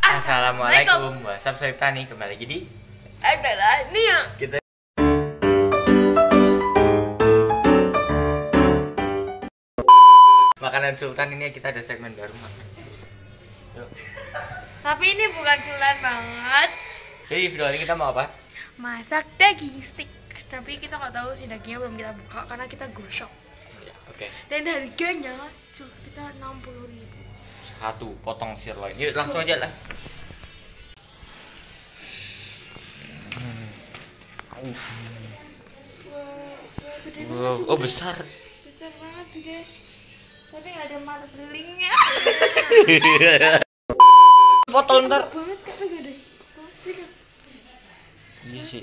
Assalamualaikum WhatsApp saya Tani kembali lagi di adalah Nia. kita Makanan Sultan ini kita ada segmen baru makan. Tapi ini bukan sultan banget. Jadi video ini kita mau apa? Masak daging stick. Tapi kita nggak tahu sih dagingnya belum kita buka karena kita go shop. Ya, Oke, Dan harganya kita 60 ribu. Satu potong sirloin. Yuk langsung aja lah. Wow, oh besar. besar banget guys. Tapi nggak ada marblingnya. Botol ntar. banget kak gede. Oh. Iya sih.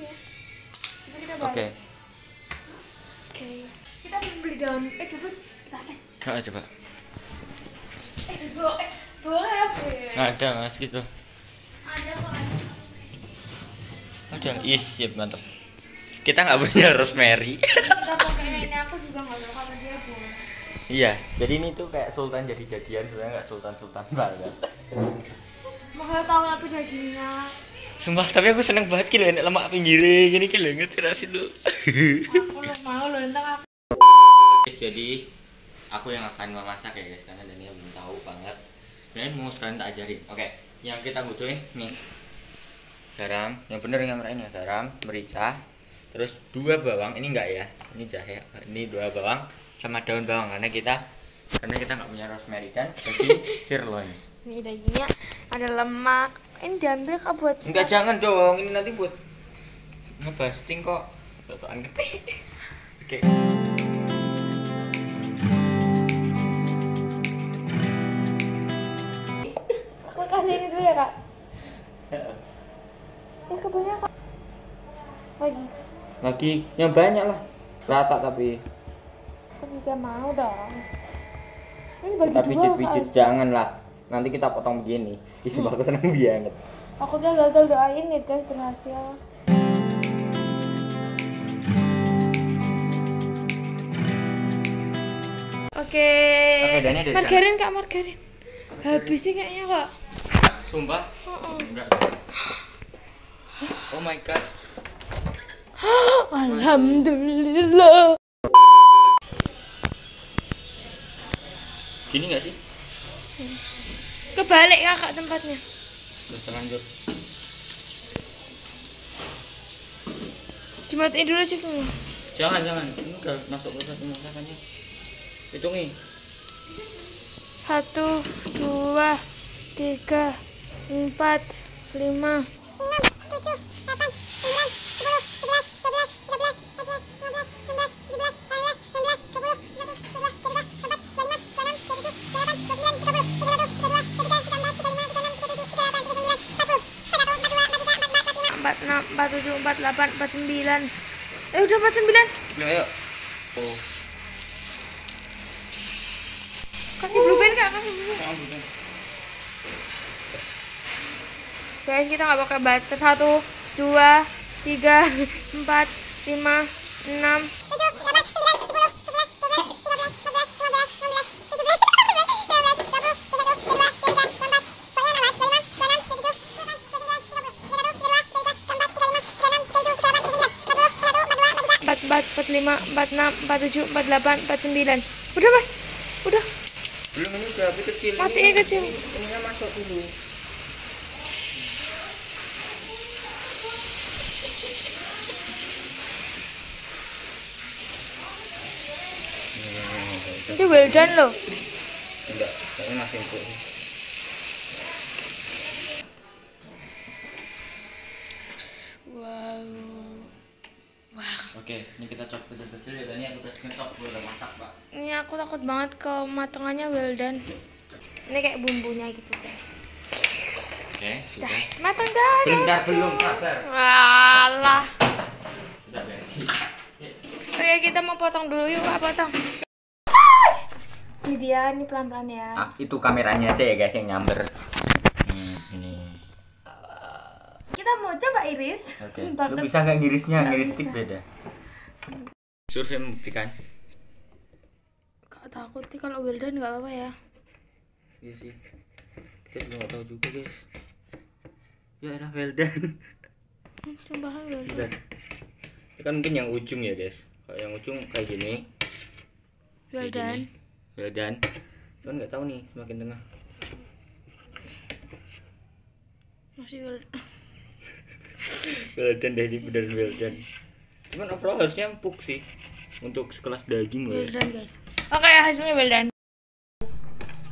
Oke, Oke. Kita beli daun. Eh coba kita cek. coba coba. Eh bawa eh bawa apa ya? Nggak ada mas gitu. Ada kok. ada. Ada. Is, siap mantap. Kita nggak punya rosemary. Kita pakai ini aku juga nggak tahu karena dia boleh. Iya, jadi ini tuh kayak sultan jadi jadian sebenarnya nggak sultan sultan banget. Makanya tahu tapi dagingnya. Sumpah, tapi aku seneng banget kilo enak lemak pinggirnya gini kilo ngerti rasin lu. Aku mau lo entah aku. jadi aku yang akan memasak ya guys karena Daniel belum. Sebenarnya mau sekalian tak ajarin. Oke, yang kita butuhin nih garam, yang bener yang merah ini ya garam, merica, terus dua bawang. Ini enggak ya? Ini jahe. Ini dua bawang sama daun bawang karena kita karena kita nggak punya rosemary dan daging sirloin. Ini dagingnya ada lemak. Ini diambil kak buat. Enggak jangan dong, ini nanti buat ngebasting kok. Sosokan ngerti. Oke. Aku ya kak. Ya kebanyakan. Lagi. Lagi yang banyak lah. Rata tapi Aku juga mau dong. Ini bagi kita dua pijit-pijit Kak. jangan lah. Nanti kita potong begini. Ih, sumpah aku seneng banget. Aku tuh gagal doain ya guys berhasil. Oke. Ada di Margarin kak margarin. Habis sih kayaknya kak. Sumpah? Enggak. Oh my god. Alhamdulillah. Gini nggak sih? Kebalik kakak tempatnya. Terus lanjut. Dimatiin dulu dulu. Jangan jangan. Ini udah masuk proses pemasakannya. Hitungi. Satu, dua, tiga, empat, lima. empat enam empat tujuh empat delapan empat sembilan. Eh udah empat sembilan? Ayo, kasih blue band kak kasih blue band guys kita nggak pakai batas satu dua tiga empat lima enam empat empat empat lima empat enam empat tujuh empat delapan empat sembilan udah mas udah Belum ini udah api kecil. Matiin kecil. ini- Ininya masuk dulu. Itu well done loh Enggak, ini masih empuk. wow wow Oke, ini kita chop kecil-kecil ya. Dan ini aku ngechop gue udah masak, Pak. ini aku takut banget ke matangannya well done ini kayak bumbunya gitu guys Oke, dah sudah. matang dah Belum, dah, belum, sabar. Walah. Sudah beresin. Ya. Oke kita mau potong dulu yuk Kak, potong ini dia ini pelan-pelan ya Ah, itu kameranya aja ya guys yang nyamber. Hmm, ini. kita mau coba iris Oke. Lu Banget. bisa nggak ngirisnya? Nggak Ngiris stick beda. Survei membuktikan. Kak takut sih kalau well done nggak apa-apa ya Iya sih. Kita juga nggak tahu juga guys. ya well well done. done Ini kan mungkin yang ujung ya guys kalau yang ujung kayak gini Well done. well done cuman nggak tahu nih semakin tengah. Masih well well done deh ini bener well done cuman overall harusnya empuk sih untuk sekelas daging well guys done guys. Oke hasilnya well done.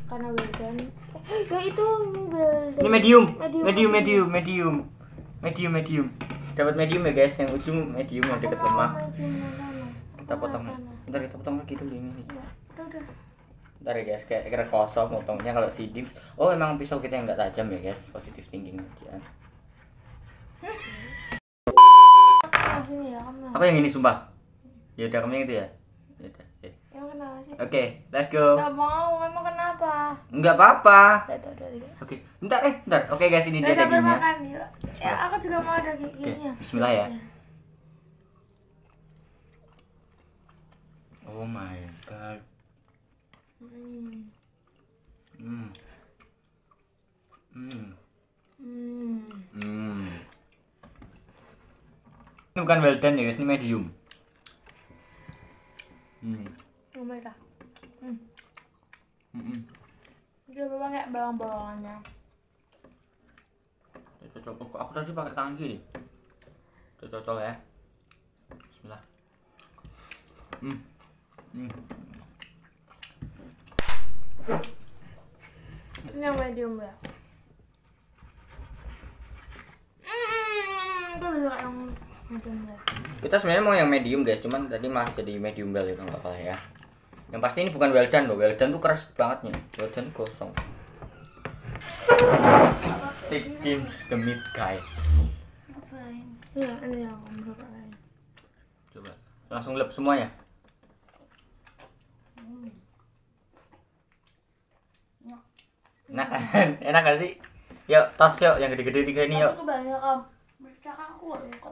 Karena well done. Eh, yang itu well ini done. medium. Medium, medium medium. medium medium. Medium medium. Dapat medium ya guys. Yang ujung medium yang dekat lemah. kita potong. Bentar kita potong lagi dulu ini nih. Ya, Bentar ya guys, kayak kira kosong potongnya kalau sidim. Oh emang pisau kita yang nggak tajam ya guys, positif thinking aja. Aku yang ini sumpah. Ya udah kamu yang itu ya. Ya udah. Oke, let's go. Gak mau, kenapa? Enggak apa-apa. Oke, bentar eh, bentar. Oke guys, ini dia dagingnya. makan yuk. Ya, aku juga mau ada giginya. bismillah ya. Oh my god. Hmm. Hmm. Hmm. Hmm. Hmm. Ini bukan well done ya guys, ini medium. Hmm. Oh my god. Hmm. Hmm. Dia memang kayak bawang-bawangannya. Cocok. Aku, tadi pakai tangan. Tuh, Cocok ya. Bismillah. Hmm. Hmm. Ini yang medium ya. Hmm, itu juga yang ya. Kita sebenarnya mau yang medium guys, cuman tadi malah jadi medium well itu nggak apa ya. Yang pasti ini bukan well done loh, well done tuh keras banget nih. Well done gosong. Stick teams the meat guy. Iya, ini yang. Coba langsung lep semuanya. Enak kan? Enak gak sih? Yuk, tos yuk, yang gede-gede tiga ini yuk. Aku banyak om.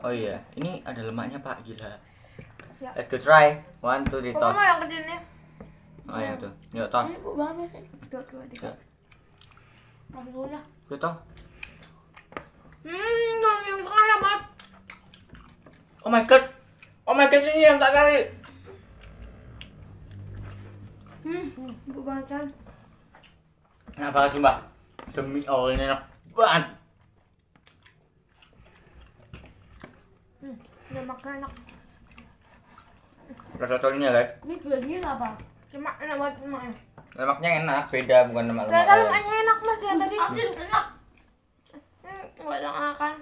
Oh iya, ini ada lemaknya pak, gila. Ya. Let's go try. One, two, three, Kok tos. mau yang kecil nih? Oh iya tuh, yuk tos. Ini banget. Dua, dua, tiga. Ya. yuk. Hmm, yang tengah dapat. Oh my god, oh my god ini yang tak kali. Hmm, bu banget kan. Enak banget sumpah. Demi Allah ini enak banget. Hmm, lemaknya enak. Kita cocokin ya guys. Ini apa? Cuma enak banget lemaknya. Lemaknya enak, beda bukan lemak lemak. Ternyata lemaknya enak mas yang tadi. Asin enak. Hmm, nggak enak kan?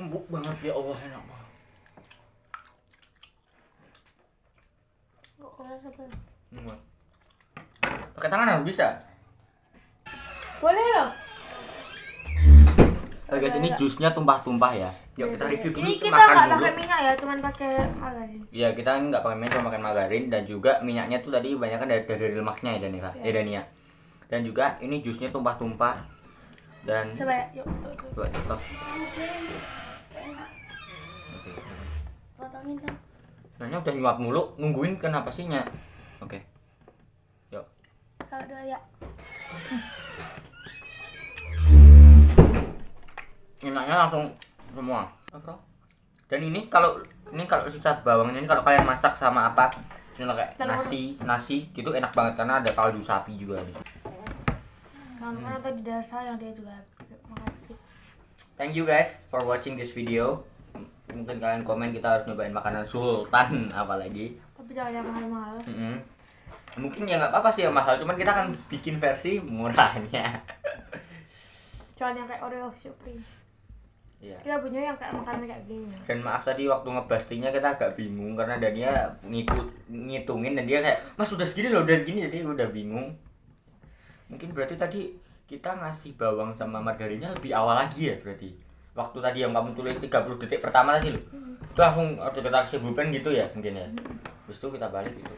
Empuk banget ya Allah enak banget. Hmm. Pakai tangan harus bisa. Boleh loh. Oke guys, ini jusnya tumpah-tumpah ya. Yuk kita review dulu Ini kita nggak pakai minyak ya, cuman pakai margarin. Iya kita ini nggak pakai minyak cuma makan margarin dan juga minyaknya tuh tadi kebanyakan dari, dari lemaknya ya Dania, ya Dania. Dan juga ini jusnya tumpah-tumpah dan Coba ya, yuk. buat stop. Potongin kan. Nanya udah nyuap mulu, nungguin kenapa sih nya? Oke. Yuk. Satu dua ya. Enaknya langsung semua. Apa? Dan ini kalau ini kalau sisa bawangnya ini kalau kalian masak sama apa? Ini kayak nasi, nasi gitu enak banget karena ada kaldu sapi juga nih. Mama kan tadi dasar yang dia juga makasih. Thank you guys for watching this video. Mungkin kalian komen kita harus nyobain makanan sultan apalagi. Tapi jangan yang mahal-mahal. Mm-mm. Mungkin ya nggak apa-apa sih yang mahal, cuman kita akan bikin versi murahnya. Jangan yang kayak Oreo Supreme. Iya. Kita punya yang kayak makanan kayak gini. Dan maaf tadi waktu ngeblastingnya kita agak bingung karena Dania ngikut ngitungin dan dia kayak mas udah segini loh udah segini jadi udah bingung. Mungkin berarti tadi kita ngasih bawang sama margarinnya lebih awal lagi ya berarti. Waktu tadi yang kamu tulis 30 detik pertama tadi loh. Itu langsung harus kita kasih pulpen gitu ya mungkin ya. Terus itu kita balik gitu.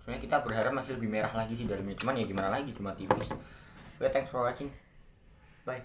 Sebenarnya kita berharap masih lebih merah lagi sih dalamnya. Cuman ya gimana lagi cuma tipis. Oke, thanks for watching. Bye.